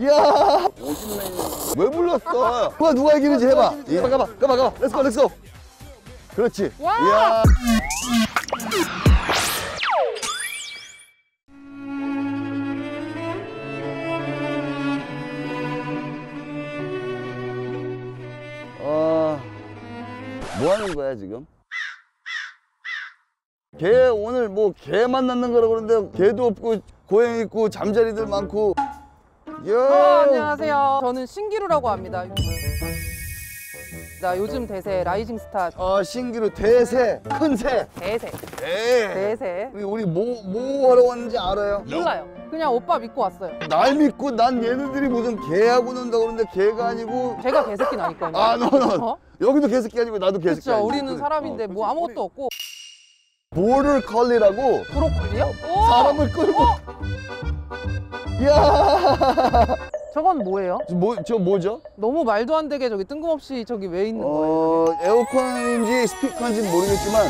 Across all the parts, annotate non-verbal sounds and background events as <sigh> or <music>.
야 50만 왜 불렀어? 누가 누가 이기는지 해봐. 예. 가봐 가봐 가봐 가봐. let's go let's go. 그렇지. 와! 야. 어, 뭐 하는 거야 지금? 개 오늘 뭐 개 만나는 거라고 그러는데 개도 없고 고양이 있고 잠자리들 많고 야 어, 안녕하세요. 저는 신기루라고 합니다. 나 요즘 대세 rising star 어, 신기루 대세 큰새 대세 네. 대세 우리 우리 뭐, 뭐 하러 왔는지 알아요? 몰라요. 그냥 오빠 믿고 왔어요. 날 믿고 난 얘네들이 무슨 개하고 논다고 그러는데 개가 아니고 제가 개새끼는 아니거든요. 아 너너 어? 여기도 개새끼 아니고 나도 개새끼 그렇죠. 아니고 우리는 사람인데 뭐 아무것도 없고 보르 컬리라고 브로콜리요? 오! 사람을 끌고 야 저건 뭐예요? 저, 뭐, 저 뭐죠? 너무 말도 안 되게 저기 뜬금없이 저기 왜 있는 거예요? 어 에어컨인지 스피커인지 모르겠지만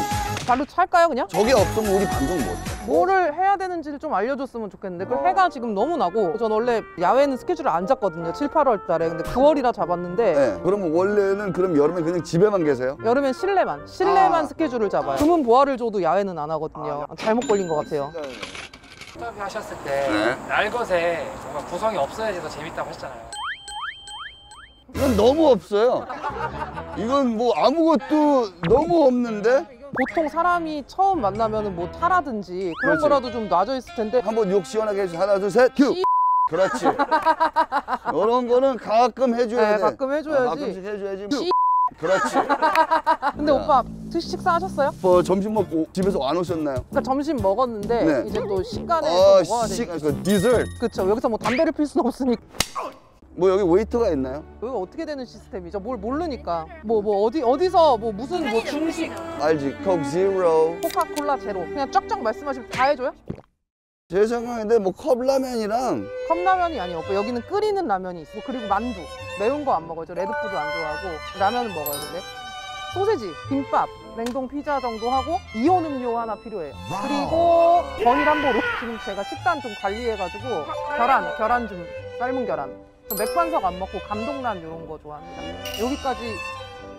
발로 찰까요 그냥? 저게 없으면 우리 방송 못해 뭐를 해야 되는지를 좀 알려줬으면 좋겠는데 그 해가 지금 너무 나고 전 원래 야외는 스케줄을 안 잡거든요 7, 8월 달에 근데 9월이라 잡았는데 네. 그러면 원래는 그럼 여름에 그냥 집에만 계세요? 여름엔 실내만 실내만 아. 스케줄을 잡아요 금은 보화를 줘도 야외는 안 하거든요 잘못 걸린 것 같아요 인터뷰 하셨을 때 네. 날것에 뭔가 구성이 없어야지 더 재밌다고 하셨잖아요. 이건 너무 없어요 이건 뭐 아무것도 너무 없는데 보통 사람이 처음 만나면 뭐 타라든지 그런 그렇지. 거라도 좀 놔져 있을 텐데 한번 욕 시원하게 해주세요 하나 둘 셋 큐 그렇지 이런 거는 가끔 해줘야 네, 돼 가끔 해줘야지. 아, 가끔씩 해줘야지 씨. 그렇지 근데 야. 오빠 드시 식사 하셨어요? 뭐 점심 먹고 집에서 안 오셨나요? 그러니까 점심 먹었는데 네. 이제 또 식간에 아, 또 먹어야 씨, 되니까. 그 디저트. 그쵸. 여기서 뭐 담배를 필 수는 없으니까. 뭐 여기 웨이터가 있나요? 여기가 어떻게 되는 시스템이죠? 뭘 모르니까. 뭐 뭐 어디 어디서 뭐 무슨 뭐 중식. 알지? Coke Zero 코카콜라 제로. 그냥 쫙쫙 말씀하시면 다 해줘요? 제 생각인데 뭐 컵라면이랑 컵라면이 오빠 여기는 끓이는 라면이 있어. 그리고 만두. 매운 거 안 먹어요. 저 red food 안 좋아하고. 라면은 먹어요 근데. 소세지 김밥 냉동 피자 정도 하고 이온 음료 하나 필요해요 그리고 건일 한 보루 지금 제가 식단 좀 관리해가지고 계란 계란 좀 삶은 계란 저 맥반석 안 먹고 감동란 이런 거 좋아합니다 여기까지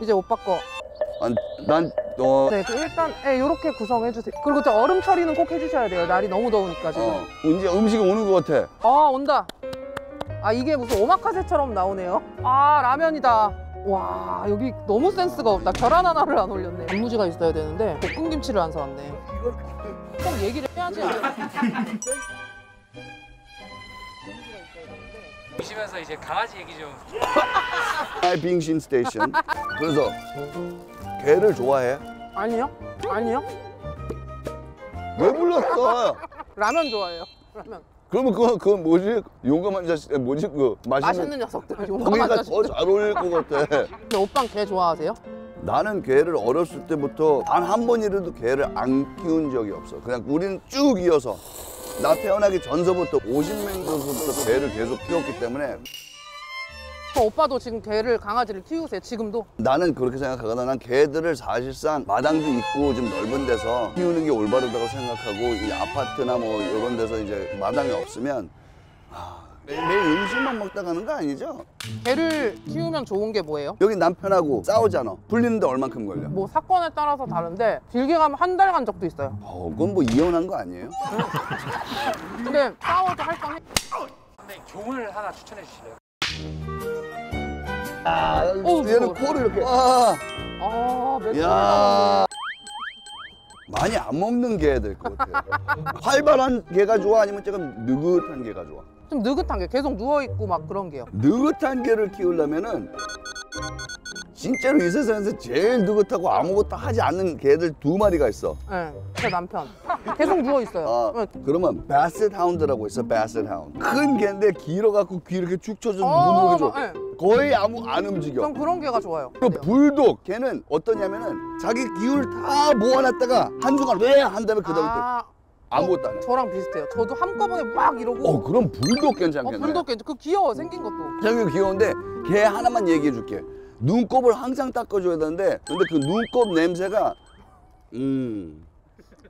이제 오빠 거난 어, 네, 그 일단 네, 이렇게 구성해 주세요. 그리고 저 얼음 처리는 꼭 해주셔야 돼요. 날이 너무 더우니까 지금. 어, 이제 음식이 오는 것 같아 아 온다. 아 이게 무슨 오마카세처럼 나오네요. 아 라면이다. 와 여기 너무 센스가 없다. 계란 하나를 안 올렸네. 단무지가 있어야 되는데 볶은 김치를 안 사왔네. 꼭 얘기를 해야지. <laughs> 보시면서 이제 강아지 얘기 좀 my 빙신 station 그래서 개를 좋아해? 아니요? 아니요? 왜 불렀어? 라면 좋아해요. 라면. 그러면 그거 그거 뭐지? 용감한 자식 아, 뭐지 그 맛있는 맛있는 녀석들. 용감한 거기가 자식. 더잘 어울릴 것 같아 근데 오빠는 개 좋아하세요? 나는 개를 어렸을 때부터 단 한 번이라도 개를 안 키운 적이 없어 그냥 우리는 쭉 이어서 나 태어나기 전서부터 50명 전서부터 개를 계속 키웠기 때문에 그럼 오빠도 지금 개를 강아지를 키우세요? 지금도? 나는 그렇게 생각하거든. 난 개들을 사실상 마당도 있고 좀 넓은 데서 키우는 게 올바르다고 생각하고 이 아파트나 뭐 이런 데서 이제 마당이 없으면 아, 매일 음식만 먹다 가는 거 아니죠? 개를 키우면 좋은 게 뭐예요? 여기 남편하고 싸우잖아. 풀리는데 얼만큼 걸려? 뭐 사건에 따라서 다른데 길게 가면 한 달 간 적도 있어요. 어, 그건 뭐 이혼한 거 아니에요? 근데 싸워도 할뻔 해. 선생님 교훈을 하나 추천해 주실래요? 아, 어우, 얘는 무서워. 코를 이렇게. 와, 아, 몇 야. 많이 안 먹는 개야 될것 같아. 활발한 개가 좋아? 아니면 조금 느긋한 개가 좋아? 좀 느긋한 게 계속 누워 있고 막 그런 게요. 느긋한 개를 키우려면은 진짜로 이 세상에서 제일 느긋하고 아무것도 하지 않는 개들 두 마리가 있어. 네, 제 남편 계속 누워 있어요. 아, 네. 그러면 바셋 하운드라고 있어. 바셋 하운드. 큰 개인데 길어갖고 귀 이렇게 축 쳐서 어, 눈을 줘. 네. 거의 아무 안 움직여. 전 그런 게가 좋아요. 그 불독 걔는 어떠냐면은 자기 기운을 다 모아놨다가 한 순간 왜한 다음에 그 다음에 또 아, 아무것도 안 해. 저랑 비슷해요. 저도 한꺼번에 막 이러고. 어 그럼 불독 어, 괜찮겠네. 불독 괜찮. 그 귀여워 생긴 것도. 되게 귀여운데 걔 하나만 얘기해 줄게. 눈곱을 항상 닦아줘야 되는데 근데 그 눈곱 냄새가 음.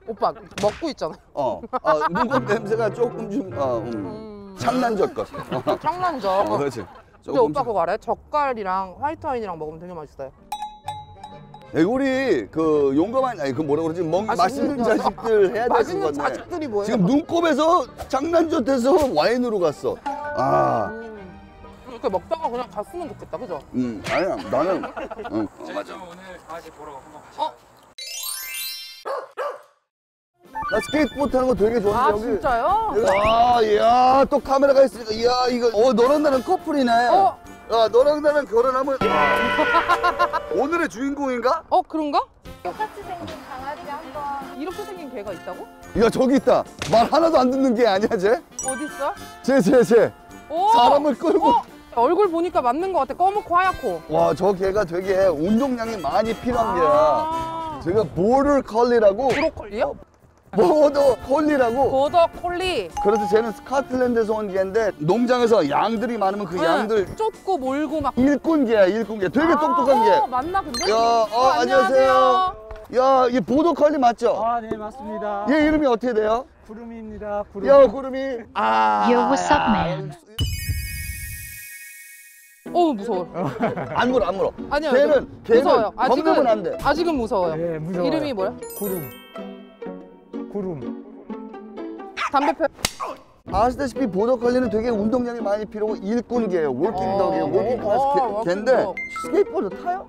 오빠 먹고 있잖아요. 어, 어 눈곱 냄새가 조금 좀 어, 음. 음. 창난젓 같아. 장난죠. 어, 그렇지. 근데 오빠 그거 알아요? 젓갈이랑 화이트 와인이랑 먹으면 되게 맛있어요. 우리 그 용감한 아니 그 뭐라 그러지 먹 맛있는 맛있는 <laughs> 자식들 해야 될 맛있는 건데 자식들이 뭐예요? 지금 눈곱에서 장난젓에서 와인으로 갔어. 아, 음. 이렇게 먹다가 그냥 갔으면 좋겠다, 그죠? 음, 아니야 나는 응. 저희 좀 오늘 강아지 보러 한번 가시죠. 어? 나 스케이트보드 하는 거 되게 좋아하는데 아 여기. 진짜요? 아, 이야, 또 카메라가 있으니까, 이야, 이거, 어, 너랑 나랑 커플이네. 어? 야, 너랑 나랑 결혼하면. 와. <laughs> 오늘의 주인공인가? 어 그런가? 똑같이 생긴 강아지가 한번 이렇게 생긴 개가 있다고? 야, 저기 있다. 말 하나도 안 듣는 게 아니야, 쟤? 어디 있어? 쟤, 쟤, 쟤. 오! 사람을 끌고. 어? 얼굴 보니까 맞는 것 같아. 검고 하얗고. 와, 저 개가 되게 운동량이 많이 필요한 개야. 아. 제가 보르 컬리라고. 브로콜리요? 보더 컬리라고. 보더 콜리. 그래서 쟤는 스코틀랜드에서 온 개인데 농장에서 양들이 많으면 그 양들 응, 쫓고 몰고 막. 일꾼 개야, 일꾼 개. 되게 아, 똑똑한 개. 어, 맞나 근데? 야, 어, 안녕하세요. 야, 이 보더 컬리 맞죠? 아, 네, 맞습니다. 얘 이름이 어떻게 돼요? 구름입니다. 구름. 야, 구름이. 아. Yo, what's up, man? 어 무서워. <laughs> 안 물어, 안 물어. 아니요. 걔는, 무서워요. 겁내면 안 돼. 아직은 무서워요. 네, 무서워요. 이름이 뭐야? 구름. 구름. 담배 펴. 아시다시피 Border Collie는 되게 운동량이 많이 필요하고 일꾼개예요. working dog이에요. 어, working 어, 클래스 개- 개인데. 스케이트보드 타요?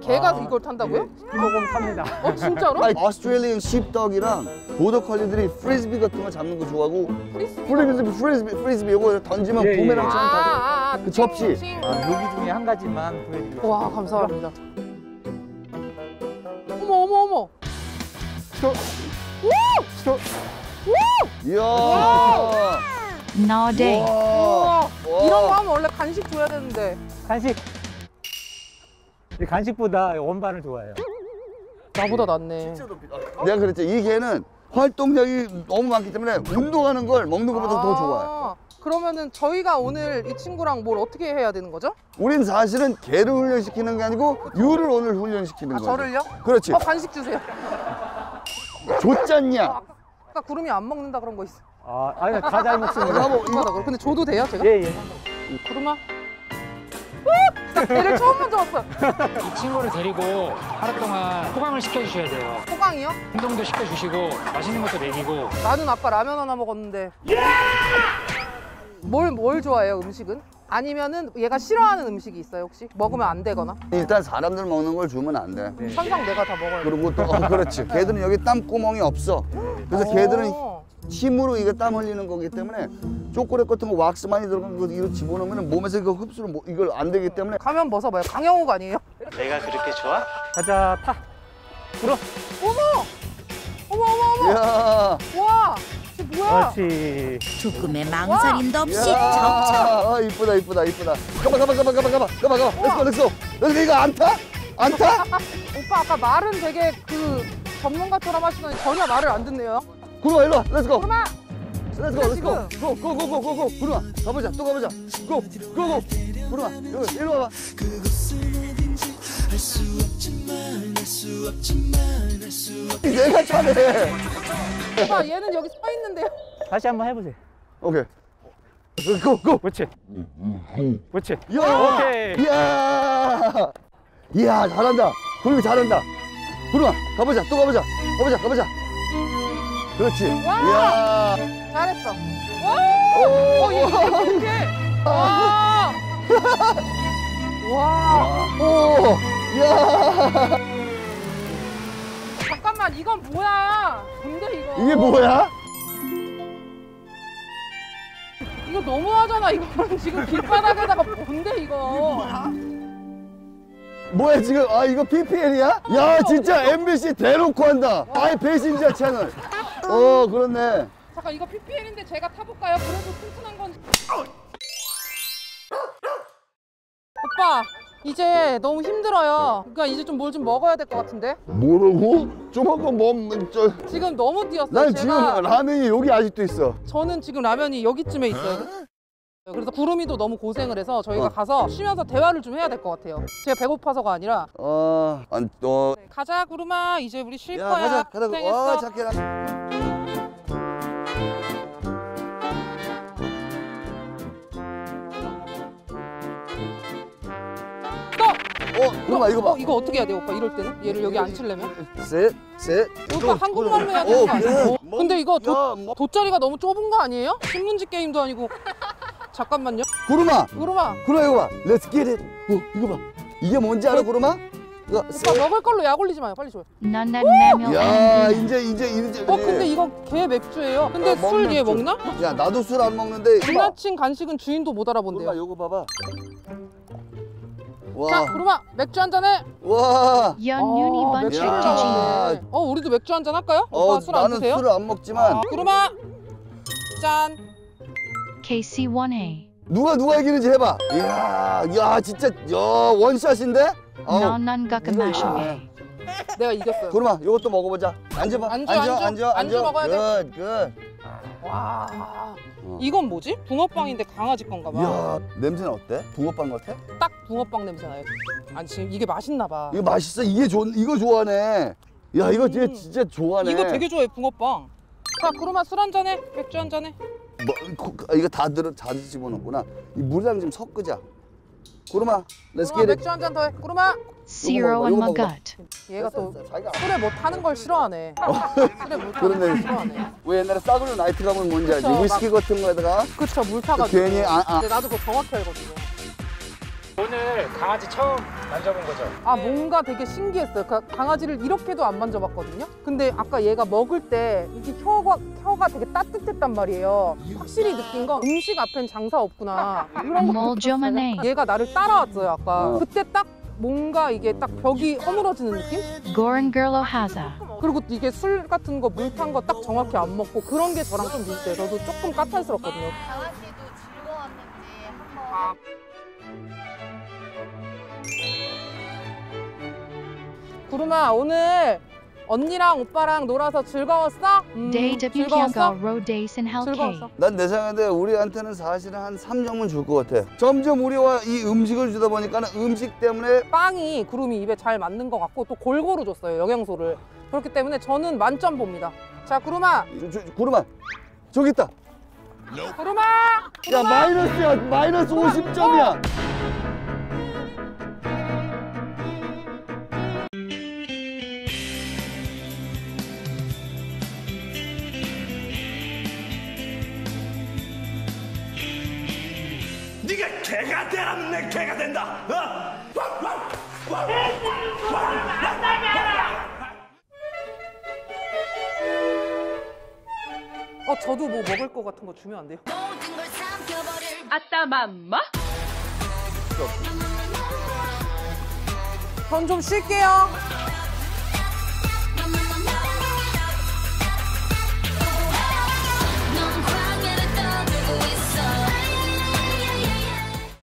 개가 아, 이걸 탄다고요? 조금 탑니다. 어 진짜로? 아니, Australian sheepdog이랑 Border Collie들이 Frisbee 같은 거 잡는 거 좋아하고 Frisbee? Frisbee, Frisbee, Frisbee 이거 던지면 예, 예. 부메랑처럼 다 돼. 아, 아, 그 접시. 아, 무기 중에 한 가지만 보여드리겠습니다. 와 감사합니다. 어머 어머 어머. 스톱. 스톱. 이야. No day. 와. 우와. 이런 거 하면 원래 간식 줘야 되는데. 간식. 이 간식보다 원반을 좋아해요. 나보다 낫네. 내가 그랬지. 이 개는 활동량이 너무 많기 때문에 운동하는 걸 먹는 것보다 더 좋아해. 아, 그러면은 저희가 오늘 이 친구랑 뭘 어떻게 해야 되는 거죠? 우린 사실은 개를 훈련시키는 게 아니고 유를 오늘 훈련시키는 아 거지. 저를요? 그렇지. 어 간식 주세요. 줬잖냐. 아까 구름이 안 먹는다 그런 거 있어. 아, 아니, 다잘 먹습니다. 이거 이거 나 근데 줘도 돼요 제가? 예, 예. 구름아. 걔를 처음 먼저 왔어요. 이 친구를 데리고 하루 동안 호강을 시켜주셔야 돼요. 호강이요? 운동도 시켜주시고 맛있는 것도 먹이고 나는 아까 라면 하나 먹었는데. 뭘, 뭘 좋아해요, 음식은? 아니면은 얘가 싫어하는 음식이 있어요, 혹시? 먹으면 안 되거나? 일단 사람들 먹는 걸 주면 안 돼. 천상 내가 다 먹어야 돼. 그리고 또 어, 그렇지. 개들은 여기 땀 구멍이 없어. 그래서 개들은 어. 힘으로 이거 땀 흘리는 거기 때문에 초콜릿 같은 거 왁스 많이 들어간 거 이거 집어넣으면 몸에서 이거 흡수를 못- 이걸 안 되기 때문에 가면 벗어봐요. 강영욱 아니에요? 내가 그렇게 좋아? 가자, 타. 어머! 어머, 어머, 어머! 야, 와! 뭐야? 그렇지. 조금의 망설임도 없이 척척. 야, 아 이쁘다 이쁘다 이쁘다. 가봐 가봐 가봐 가봐 가봐 가봐 가봐. Let's go let's go. Let's go 이거 안 타? 안 타? <laughs> 오빠 아까 말은 되게 그 전문가처럼 하시더니 전혀 말을 안 듣네요. 구름아 일로 와. Let's go. 구름아! Let's go let's go. Go go go go go go. 구름아 가보자 또 가보자. Go go go. 구름아 여기 일로 와봐. 내가 차네. 오빠 얘는 여기 서 있는데요. 다시 한번 해보세요. 오케이. 고 고. 그렇지. 그렇지. 야! 오케이. 이야! 이야, 잘한다. 구름이 잘한다. 구름아, 가보자. 또 가보자. 가보자, 가보자. 그렇지. 와! 이야! 잘했어. <laughs> 와! 오! 어, 얘 이게 이렇게. 와! 와! 오! 이야! 잠깐만, 이건 뭐야? 뭔데 이거? 이게 뭐야? 이거 너무하잖아. 이거는 <laughs> 지금 길바닥에다가 뭔데 이거? 뭐야, 지금? 아, 이거 PPL이야? 야, 진짜 MBC 대놓고 한다. 아이, 배신자 채널. 어, 그렇네. 잠깐 이거 PPL인데 제가 타볼까요? 그래도 튼튼한 건. 오빠 이제 너무 힘들어요. 그러니까 이제 좀 뭘 좀 먹어야 될 것 같은데. 뭐라고? 좀 아까 몸, 저. 지금 너무 뛰었어요. 난 제가 지금 라면이 여기 아직도 있어. 저는 지금 라면이 여기쯤에 있어요. 그래서 구름이도 너무 고생을 해서 저희가 어. 가서 쉬면서 대화를 좀 해야 될 것 같아요. 제가 배고파서가 아니라 어, 안, 어. 네, 가자 구름아 이제 우리 쉴 야, 거야. 가자, 가자. 고생했어. 와, 어, 구름아 이거 봐. 어, 이거 어떻게 해야 돼 오빠 이럴 때는? 얘를 여기 앉히려면? 셋, 셋. 오빠 한국말로 해야 되는 거 아니야? 어, 근데 이거 도, 야, 뭐. 돗자리가 너무 좁은 거 아니에요? 신문지 게임도 아니고 잠깐만요 구름아, 구름아 구름아 이거 봐. Let's get it. 어, 이거 봐. 이게 뭔지 알아, 구름아? 이거 오빠 셋. 먹을 걸로 약 올리지 마요 빨리 줘요 야, 이제 이제 이제. 어 근데 이거 개 맥주예요 근데 어, 술 먹는. 먹나? 야, 나도 술 안 먹는데. 이거 봐. 지나친 간식은 주인도 못 구름아 알아본대요 이거 봐봐. 와. 자 구름아 맥주 한 잔해 와. Yonuni 아, 야. 나왔네 어 우리도 맥주 한 잔 할까요? 어, 오빠 술안 나는 드세요? 술을 안 먹지만 아, 구름아 짠 KC1A. 누가 누가 이기는지 해봐. 이야, 야 진짜 야 원샷인데? 이거 Mashoge. 내가 이겼어요 구름아 이것도 먹어보자. 앉아봐. 안주, 앉아, 안주. 앉아, 안주 앉아. 먹어야 굿, 굿. 와 어. 이건 뭐지? 붕어빵인데 강아지 건가 봐 이야, 냄새는 어때? 붕어빵 같아? 딱 붕어빵 냄새 나요 아니 지금 이게 맛있나 봐 이거 맛있어. 이게 좋, 이거 좋아하네. 야, 이거 진짜, 음. 진짜 좋아하네. 이거 되게 좋아해 붕어빵 자 구름아 술 한 잔해 맥주 한 잔해 뭐, 코- 아, 이거 다 들어, 다 집어넣구나. 이 물이랑 좀 섞으자. 구름아, get it. 맥주 한 잔 더해 구름아 Zero in my gut. 얘가 또 술에 못 타는 걸 싫어하네 술에 못 타는. 걸 싫어하네 왜 옛날에 싸구려 나이트 가면 뭔지 알지? 그쵸, 위스키 같은 거에다가 그쵸 물 타가지고 괜히 아, 아. 근데 나도 그거 정확히 알거든요 오늘 강아지 처음 만져본 거죠? 아 뭔가 되게 신기했어요. 그 강아지를 이렇게도 안 만져봤거든요. 근데 아까 얘가 먹을 때 이게 혀가 혀가 되게 따뜻했단 말이에요. 확실히 느낀 건 음식 앞엔 장사 없구나 이런 거. 얘가 나를 따라왔어요 아까. 어. 그때 딱 뭔가 이게 딱 벽이 허물어지는 느낌? Gerlo Haza. 그리고 이게 술 같은 거 물 탄 거 딱 정확히 안 먹고 그런 게 저랑 좀 비슷해요. 저도 조금 까탈스럽거든요. 강아지도 즐거웠는지 한번 구름아 오늘 언니랑 오빠랑 놀아서 즐거웠어? 음, 즐거웠어? 즐거웠어? 난내 생각에 우리한테는 사실은 한 3점은 줄 것 같아. 점점 우리와 이 음식을 주다 보니까 는 음식 때문에 빵이 구름이 입에 잘 맞는 것 같고 또 골고루 줬어요 영양소를 그렇기 때문에 저는 만점 봅니다 자 구름아 저, 저, 구름아 저기 있다. 구름아 야 마이너스야 마이너스 50점이야. 개가 되라면 내 개가 된다. 어? 어 저도 뭐 먹을 거 같은 거 주면 안 돼요? 아따 맘마 전 좀 쉴게요